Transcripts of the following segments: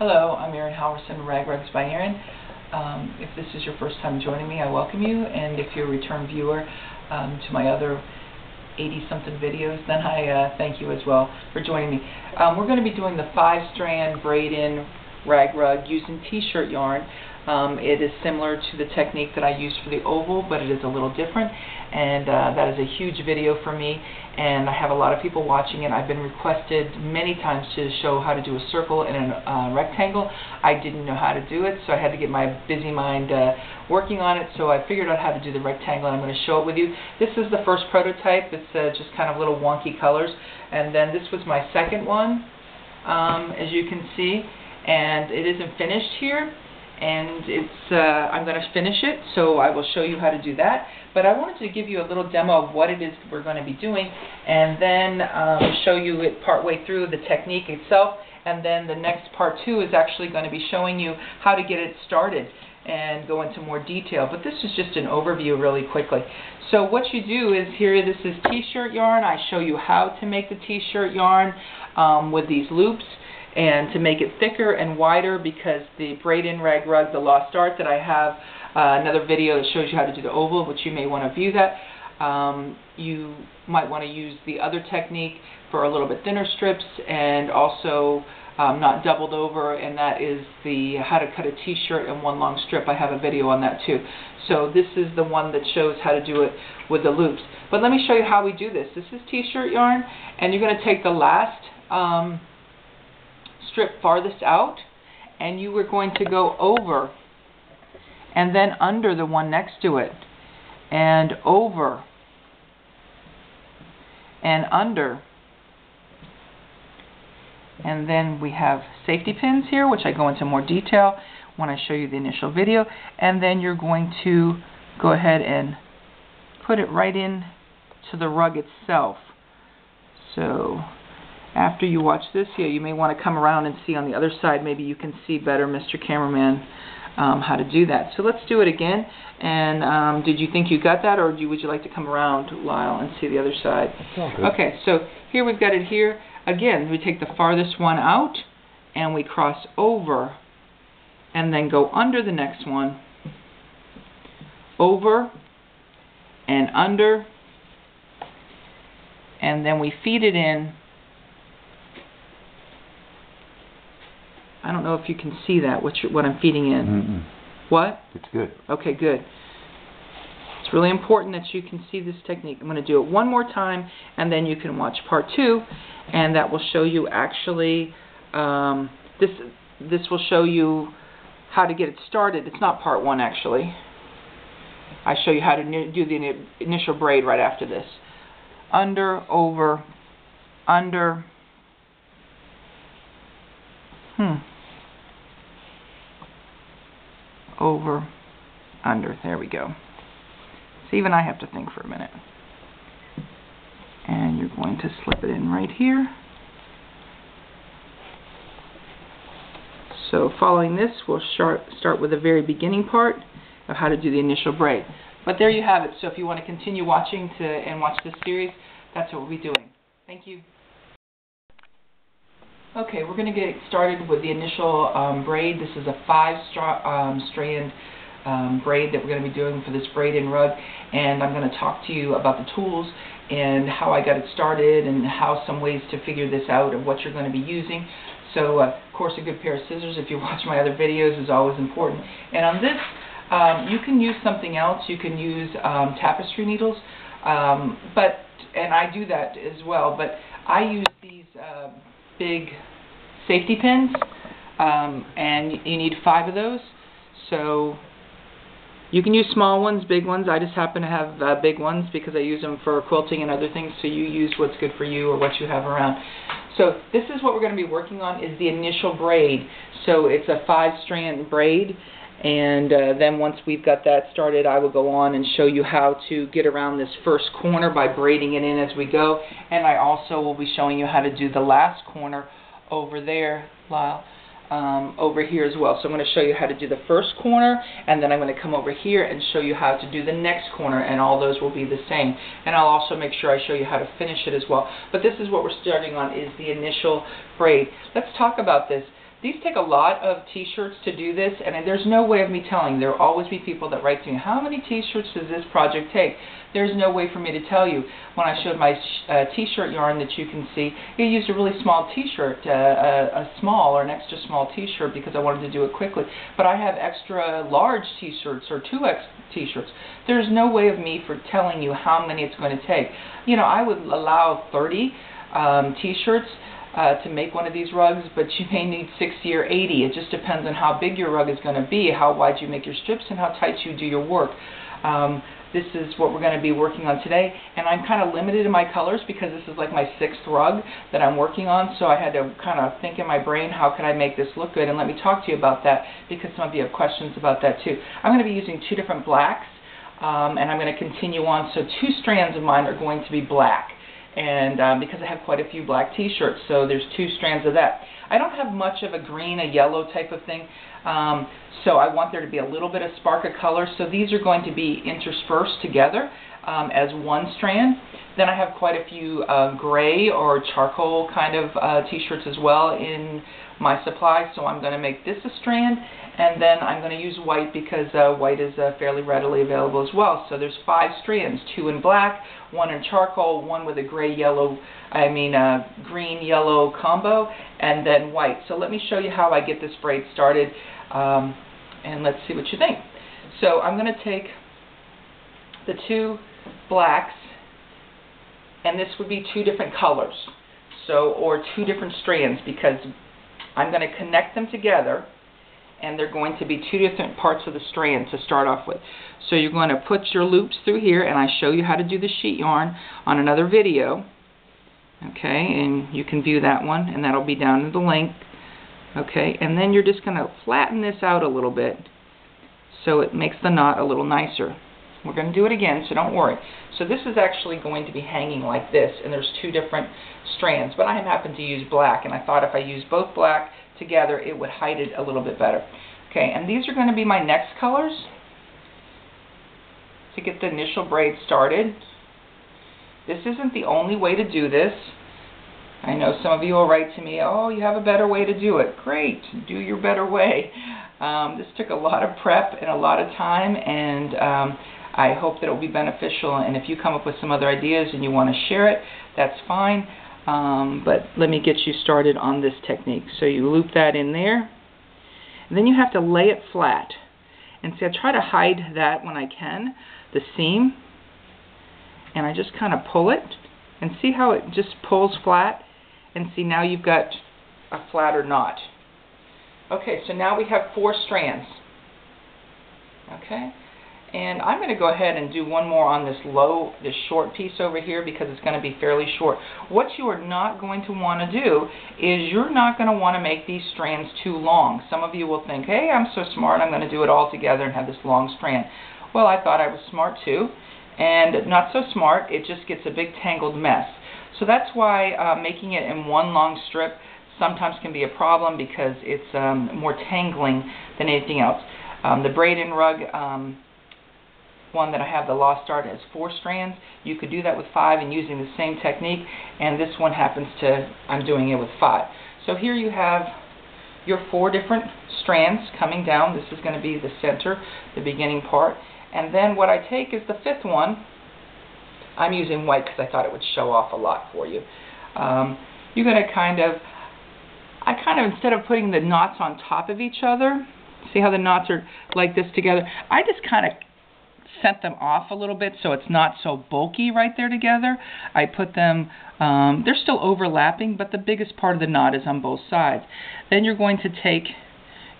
Hello, I'm Erin Halvorsen, Rag Rugs by Erin. Um, if this is your first time joining me, I welcome you, and if you're a return viewer um, to my other 80-something videos, then I uh, thank you as well for joining me. Um, we're going to be doing the five-strand braid-in rag rug using t-shirt yarn. Um, it is similar to the technique that I used for the oval, but it is a little different, and uh, that is a huge video for me, and I have a lot of people watching it. I've been requested many times to show how to do a circle and a uh, rectangle. I didn't know how to do it, so I had to get my busy mind uh, working on it, so I figured out how to do the rectangle, and I'm going to show it with you. This is the first prototype. It's uh, just kind of little wonky colors, and then this was my second one, um, as you can see, and it isn't finished here and it's uh, I'm going to finish it, so I will show you how to do that. But I wanted to give you a little demo of what it is we're going to be doing, and then um, show you it partway through the technique itself, and then the next part two is actually going to be showing you how to get it started and go into more detail. But this is just an overview really quickly. So what you do is here, this is t-shirt yarn. I show you how to make the t-shirt yarn um, with these loops and to make it thicker and wider because the braid-in rag rug, the Lost Art that I have, uh, another video that shows you how to do the oval, which you may want to view that. Um, you might want to use the other technique for a little bit thinner strips and also um, not doubled over, and that is the how to cut a t-shirt in one long strip. I have a video on that too. So this is the one that shows how to do it with the loops. But let me show you how we do this. This is t-shirt yarn, and you're going to take the last um, strip farthest out and you were going to go over and then under the one next to it and over and under. And then we have safety pins here which I go into more detail when I show you the initial video. And then you're going to go ahead and put it right in to the rug itself. So after you watch this here, you may want to come around and see on the other side. Maybe you can see better, Mr. Cameraman, um, how to do that. So let's do it again. And um, did you think you got that, or you, would you like to come around, Lyle, and see the other side? Okay, so here we've got it here. Again, we take the farthest one out, and we cross over, and then go under the next one, over, and under, and then we feed it in I don't know if you can see that, what, what I'm feeding in. Mm -mm. What? It's good. Okay, good. It's really important that you can see this technique. I'm going to do it one more time, and then you can watch part two, and that will show you actually, um, this, this will show you how to get it started. It's not part one, actually. I show you how to do the initial braid right after this. Under, over, under, hmm, over, under. There we go. So even I have to think for a minute. And you're going to slip it in right here. So following this, we'll start, with the very beginning part of how to do the initial braid. But there you have it. So if you want to continue watching to and watch this series, that's what we'll be doing. Thank you. Okay, we're going to get started with the initial um, braid. This is a five-strand um, um, braid that we're going to be doing for this braid-in rug, and I'm going to talk to you about the tools and how I got it started and how some ways to figure this out and what you're going to be using. So, uh, of course, a good pair of scissors, if you watch my other videos, is always important. And on this, um, you can use something else. You can use um, tapestry needles, um, but and I do that as well, but I use these uh, big safety pins, um, and you need five of those. So you can use small ones, big ones. I just happen to have uh, big ones because I use them for quilting and other things. So you use what's good for you or what you have around. So this is what we're going to be working on is the initial braid. So it's a five strand braid and uh, then once we've got that started, I will go on and show you how to get around this first corner by braiding it in as we go. And I also will be showing you how to do the last corner over there, Lyle, um, over here as well. So I'm going to show you how to do the first corner, and then I'm going to come over here and show you how to do the next corner, and all those will be the same. And I'll also make sure I show you how to finish it as well. But this is what we're starting on, is the initial braid. Let's talk about this. These take a lot of t-shirts to do this, and there's no way of me telling. There will always be people that write to me, how many t-shirts does this project take? There's no way for me to tell you. When I showed my uh, t-shirt yarn that you can see, I used a really small t-shirt, uh, a, a small or an extra small t-shirt because I wanted to do it quickly. But I have extra large t-shirts or 2X t-shirts. There's no way of me for telling you how many it's going to take. You know, I would allow 30 um, t-shirts uh, to make one of these rugs, but you may need 60 or 80. It just depends on how big your rug is going to be, how wide you make your strips, and how tight you do your work. Um, this is what we're going to be working on today, and I'm kind of limited in my colors because this is like my sixth rug that I'm working on, so I had to kind of think in my brain, how can I make this look good, and let me talk to you about that because some of you have questions about that too. I'm going to be using two different blacks, um, and I'm going to continue on, so two strands of mine are going to be black and um, because I have quite a few black t-shirts, so there's two strands of that. I don't have much of a green, a yellow type of thing, um, so I want there to be a little bit of spark of color, so these are going to be interspersed together um, as one strand. Then I have quite a few uh, gray or charcoal kind of uh, t-shirts as well in my supply, so I'm going to make this a strand, and then I'm going to use white because uh, white is uh, fairly readily available as well. So there's five strands, two in black, one in charcoal, one with a gray-yellow, I mean uh, green-yellow combo, and then white. So let me show you how I get this braid started, um, and let's see what you think. So I'm going to take the two blacks, and this would be two different colors, so or two different strands because I'm going to connect them together and they're going to be two different parts of the strand to start off with. So you're going to put your loops through here and I show you how to do the sheet yarn on another video. Okay, and you can view that one and that'll be down in the link. Okay, and then you're just going to flatten this out a little bit so it makes the knot a little nicer. We're going to do it again, so don't worry. So this is actually going to be hanging like this, and there's two different strands, but I happen to use black, and I thought if I use both black together, it would hide it a little bit better. Okay, and these are going to be my next colors to get the initial braid started. This isn't the only way to do this. I know some of you will write to me, oh, you have a better way to do it. Great, do your better way. Um, this took a lot of prep and a lot of time, and um, I hope that it will be beneficial. And if you come up with some other ideas and you want to share it, that's fine. Um, but let me get you started on this technique. So you loop that in there, and then you have to lay it flat. And see, I try to hide that when I can, the seam, and I just kind of pull it, and see how it just pulls flat, and see now you've got a flatter knot. Okay, so now we have four strands. Okay, and I'm going to go ahead and do one more on this low, this short piece over here because it's going to be fairly short. What you are not going to want to do is you're not going to want to make these strands too long. Some of you will think, hey, I'm so smart, I'm going to do it all together and have this long strand. Well, I thought I was smart too, and not so smart, it just gets a big tangled mess. So that's why uh, making it in one long strip sometimes can be a problem because it's um, more tangling than anything else. Um, the braid-in rug um, one that I have, the Lost Art, has four strands. You could do that with five and using the same technique, and this one happens to, I'm doing it with five. So here you have your four different strands coming down. This is going to be the center, the beginning part. And then what I take is the fifth one. I'm using white because I thought it would show off a lot for you. Um, you're going to kind of, I kind of, instead of putting the knots on top of each other, see how the knots are like this together, I just kind of set them off a little bit so it's not so bulky right there together. I put them, um, they're still overlapping, but the biggest part of the knot is on both sides. Then you're going to take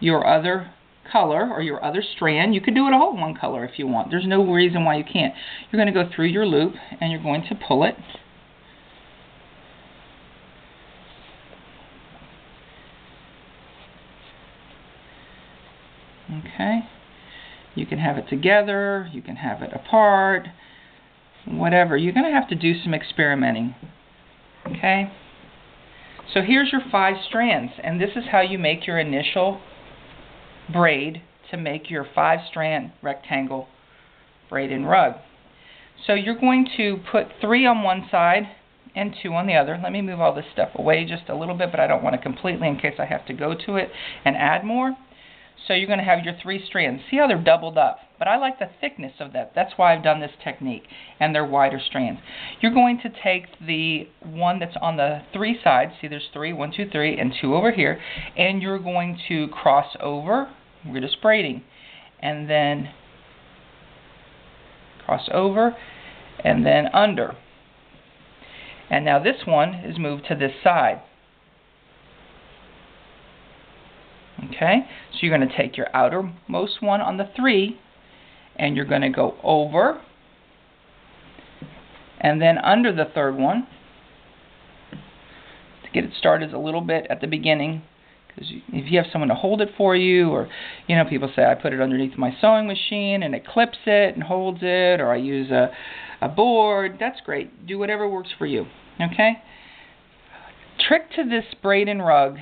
your other color or your other strand. You could do it all one color if you want. There's no reason why you can't. You're going to go through your loop and you're going to pull it. Okay. You can have it together, you can have it apart, whatever. You're going to have to do some experimenting. Okay? So here's your five strands, and this is how you make your initial braid to make your five strand rectangle braid in rug. So you're going to put three on one side and two on the other. Let me move all this stuff away just a little bit, but I don't want to completely in case I have to go to it and add more. So you're going to have your three strands. See how they're doubled up? But I like the thickness of that. That's why I've done this technique. And they're wider strands. You're going to take the one that's on the three sides. See, there's three, one, two, three, and two over here. And you're going to cross over. We're just braiding. And then cross over. And then under. And now this one is moved to this side. Okay, so you're going to take your outermost one on the three, and you're going to go over, and then under the third one. To get it started a little bit at the beginning, because if you have someone to hold it for you, or you know, people say I put it underneath my sewing machine and it clips it and holds it, or I use a a board. That's great. Do whatever works for you. Okay. Trick to this braid and rug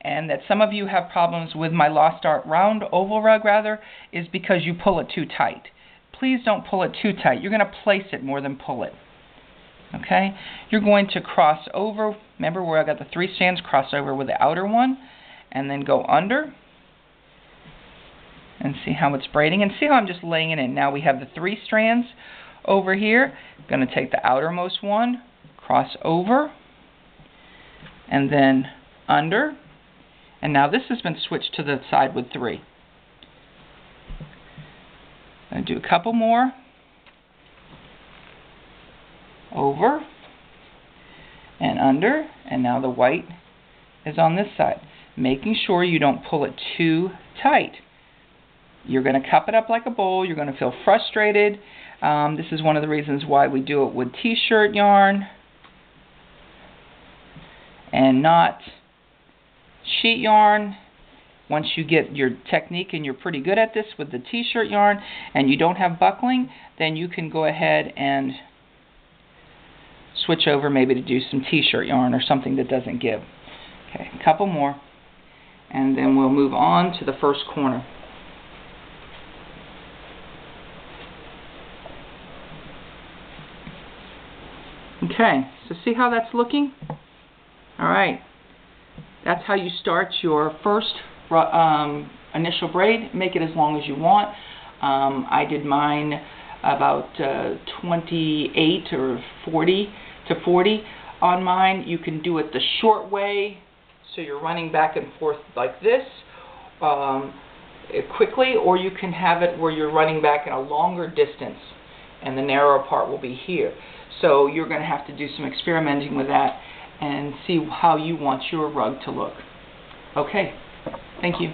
and that some of you have problems with my Lost Art round oval rug rather is because you pull it too tight. Please don't pull it too tight. You're going to place it more than pull it. Okay? You're going to cross over. Remember where I got the three strands? Cross over with the outer one and then go under and see how it's braiding and see how I'm just laying it in. Now we have the three strands over here. I'm going to take the outermost one, cross over, and then under and now this has been switched to the side with three. I'm going to do a couple more. Over and under. And now the white is on this side. Making sure you don't pull it too tight. You're going to cup it up like a bowl. You're going to feel frustrated. Um, this is one of the reasons why we do it with t-shirt yarn and not sheet yarn. Once you get your technique and you're pretty good at this with the t-shirt yarn and you don't have buckling, then you can go ahead and switch over maybe to do some t-shirt yarn or something that doesn't give. Okay, a couple more and then we'll move on to the first corner. Okay, so see how that's looking? All right, that's how you start your first um, initial braid. Make it as long as you want. Um, I did mine about uh, 28 or 40 to 40 on mine. You can do it the short way, so you're running back and forth like this um, quickly, or you can have it where you're running back in a longer distance and the narrower part will be here. So you're going to have to do some experimenting with that and see how you want your rug to look. Okay, thank you.